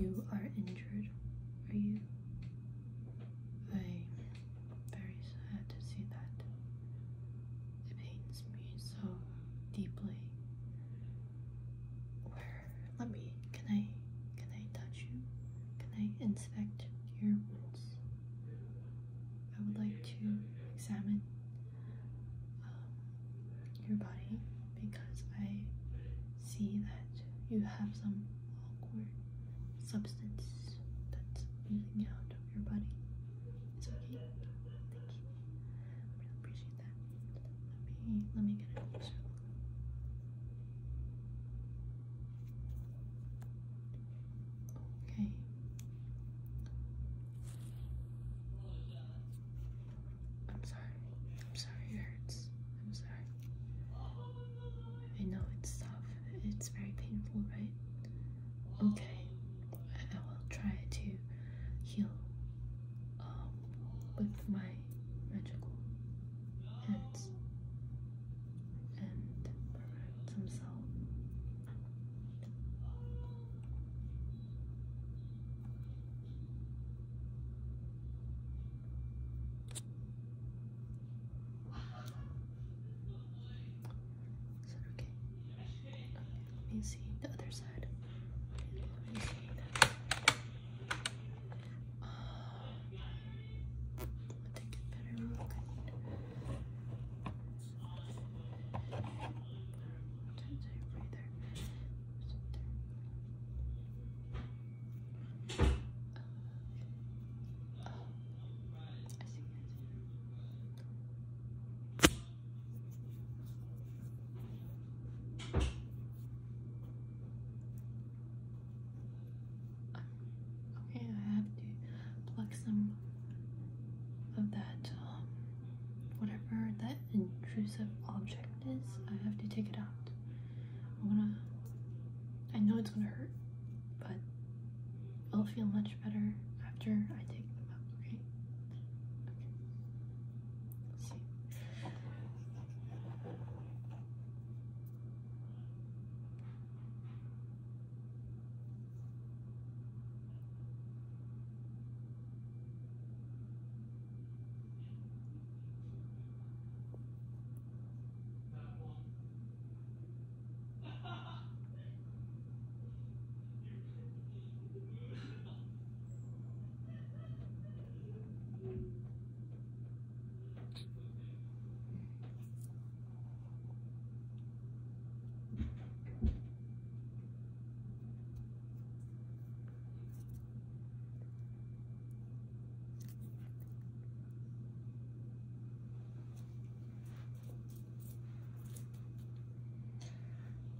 injured. Are you? I very sad to see that. It pains me so deeply. Where? Let me. Can I? Can I touch you? Can I inspect your wounds? I would like to examine um, your body because I see that you have some substance that's oozing out of your body. It's okay. Thank you. I really appreciate that. Let me let me get a closer look. Okay. I'm sorry. I'm sorry it hurts. I'm sorry. I know it's tough. It's very painful, right? Okay. I will try to heal um, with my magical hands and provide some salve. Is that okay? Okay, let me see the other side. Let me see that. Oh, I think it better look. Turns out right there. Oh, I see, I see. Okay, I have to pluck some of that, um, whatever that intrusive object is. I have to take it out. I'm gonna, I know it's gonna hurt, but I'll feel much better after I take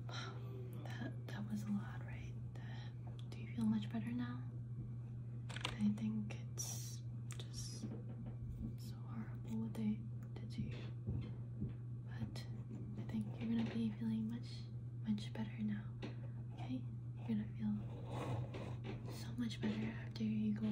Wow, that that was a lot, right? Do you feel much better now? much better after you go